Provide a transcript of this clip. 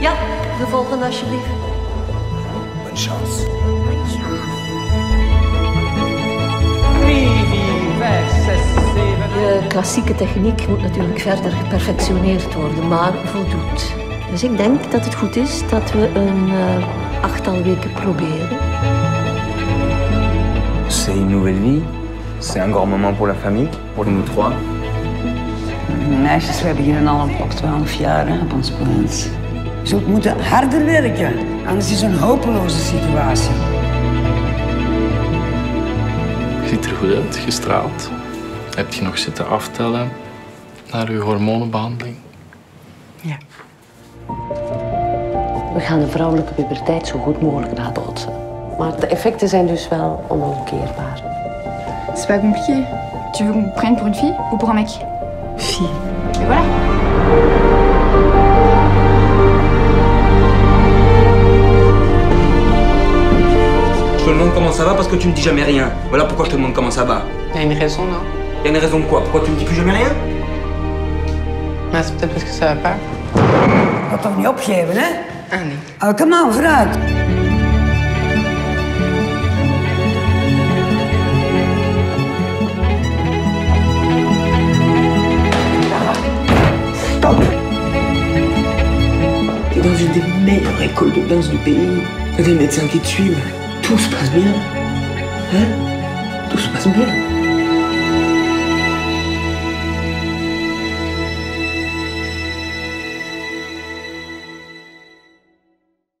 Ja, de volgende alsjeblieft. Bonne chance. 3, 4, 5, 6, 7. De klassieke techniek moet natuurlijk verder geperfectioneerd worden, maar voldoet. Dus ik denk dat het goed is dat we een uh, achttal weken proberen. C'est une nouvelle vie. C'est un grand moment pour la famille, pour nous trois. Meisjes, we hebben hier al een 12 jaar hè, op ons plaats. Je zult moeten harder werken, anders is het een hopeloze situatie. Je ziet er goed uit, gestraald. Heb je nog zitten aftellen naar je hormonenbehandeling? Ja. We gaan de vrouwelijke puberteit zo goed mogelijk nabootsen. Maar de effecten zijn dus wel onomkeerbaar. C'est pas compliqué. Tu veux qu'on prenne pour une fille ou pour un mec Fille. Et voilà. Te demande comment ça va parce que tu me dis jamais rien. Voilà pourquoi je te demande comment ça va. Il y a une raison, non? Il y a une raison de quoi? Pourquoi tu me dis plus jamais rien? Ah, c'est peut-être parce que ça va pas. Wat toch niet opgeven, hè? Ah, nee. Oh, kom aan, vooruit. Stop T'es dans une des meilleures écoles de danse du pays. T'as des médecins qui te suivent. Tout se passe bien. Hein? Tout se passe bien.